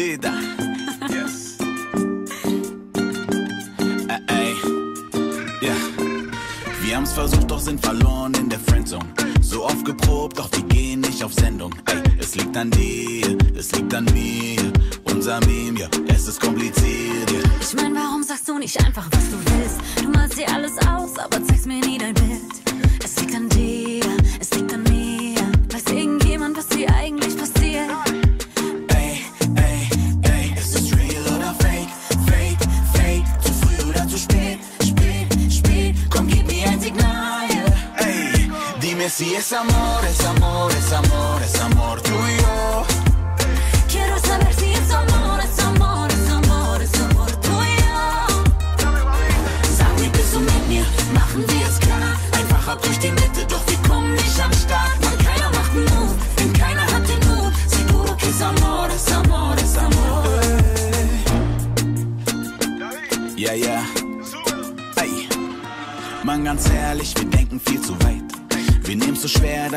vida. Yes. Ey, ey. Ja. Wir haben's versucht, doch sind verloren in der Friendzone. So oft geprobt, doch wir gehen nicht auf Sendung. Ey, es liegt an dir, es liegt an mir. Unser Meme, ja, es ist kompliziert. Ja. Ich mein, warum sagst du nicht einfach, was du willst? Du malst dir alles aus, aber zeigst mir nie dein Bild. Es liegt an dir, es liegt an mir. Weiß irgendjemand, was hier eigentlich passiert? Si es amor, es amor, es amor, es amor tuyo. Quiero saber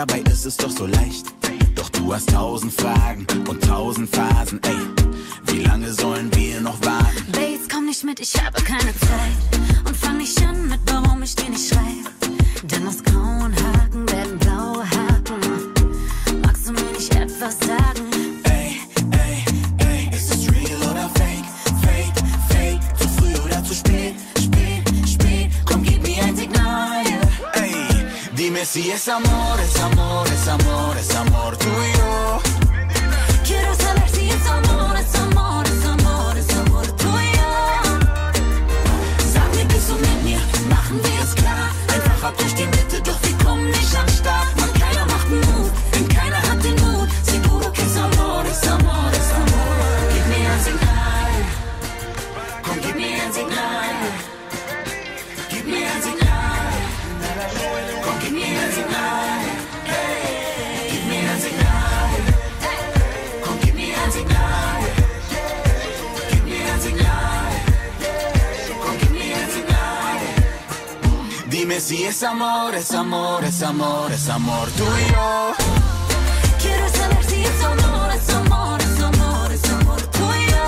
dabei ist es doch so leicht. Doch du hast tausend Fragen und tausend Phasen, ey. Wie lange sollen wir noch warten? Bates, komm nicht mit, ich habe keine Zeit. Es amor, es amor, es amor, es amor. Es amor, tuyo. Quiero saber si es amor, es amor, es amor, es amor tuyo.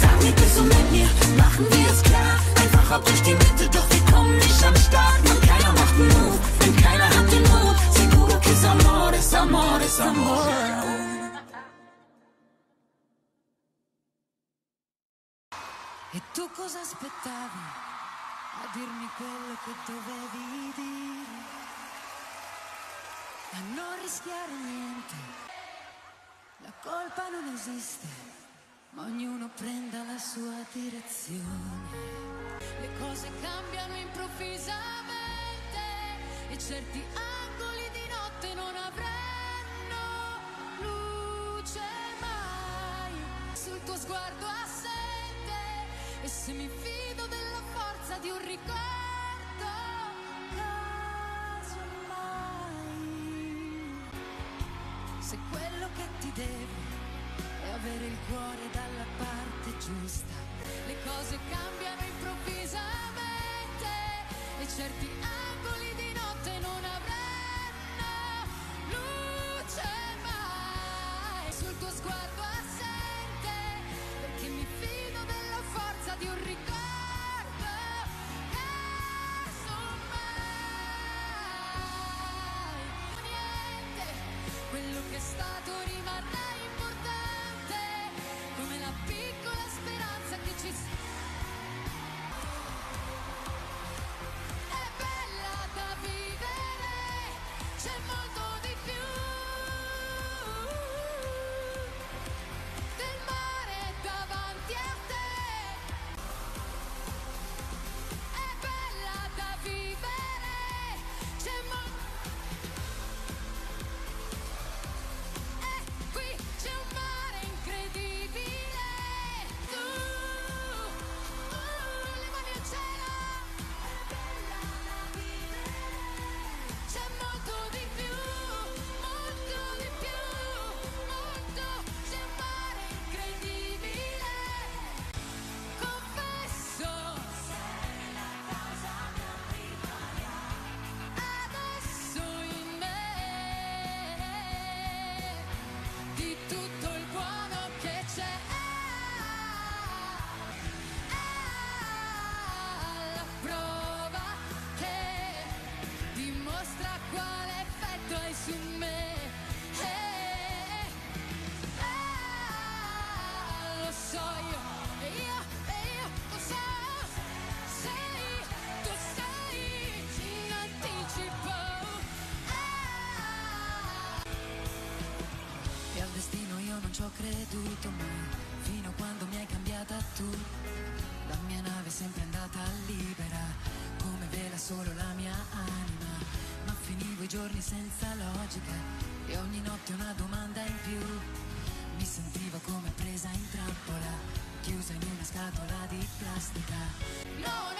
Sag mir, bist du mit mir? Machen wir es klar. Einfach ab durch die Mitte, doch wir kommen nicht am Start. Man, keiner macht einen Move, denn keiner hat den Mut. Seguro que es amor, es amor, es amor. E tu cosa aspettavi a dirmi quello che dovevi dire? A non rischiare niente, la colpa non esiste, ma ognuno prenda la sua direzione. Le cose cambiano improvvisamente e certi angoli di notte non avranno luce mai. Sul tuo sguardo assente e se mi fido della forza di un ricordo, devo è avere il cuore dalla parte giusta, le cose cambiano improvvisamente e certi angoli creduto mai, fino a quando mi hai cambiata tu. La mia nave è sempre andata libera, come vela solo la mia anima. Ma finivo i giorni senza logica e ogni notte una domanda in più. Mi sentivo come presa in trappola, chiusa in una scatola di plastica. No,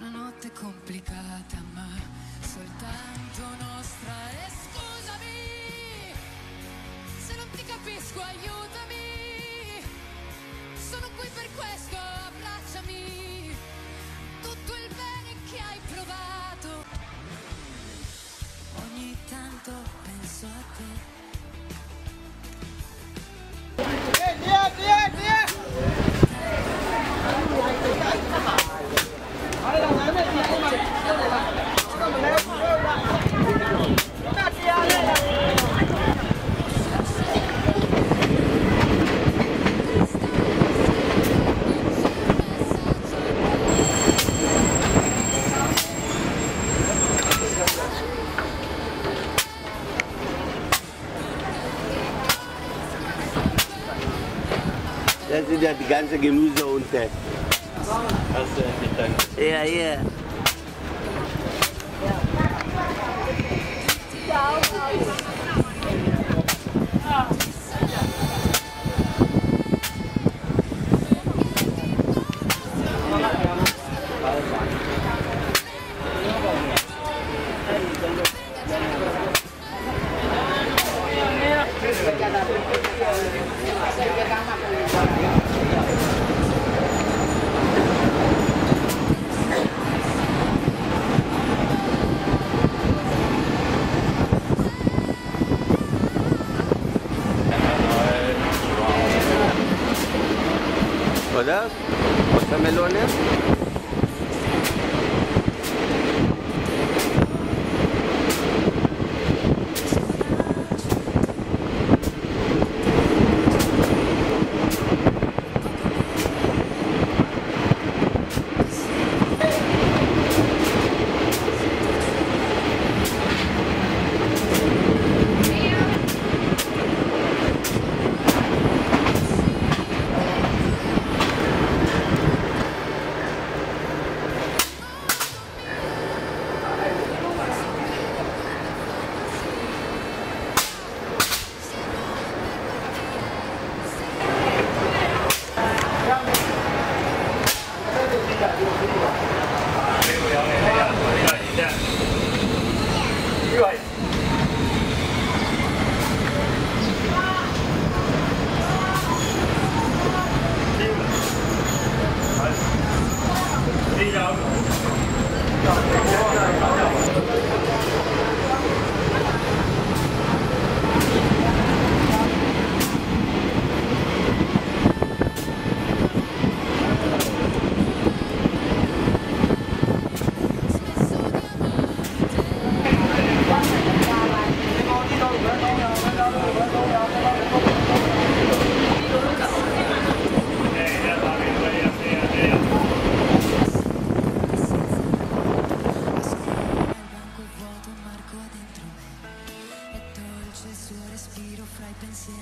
una notte complicata, ma soltanto nostra. E scusami se non ti capisco, aiutami. Sono qui per questo, abbracciami. Tutto il bene che hai provato. Ogni tanto penso a te. Das sind ja die ganze Gemüse unten. Hast du endlich dein Ja, cholas, 8 melones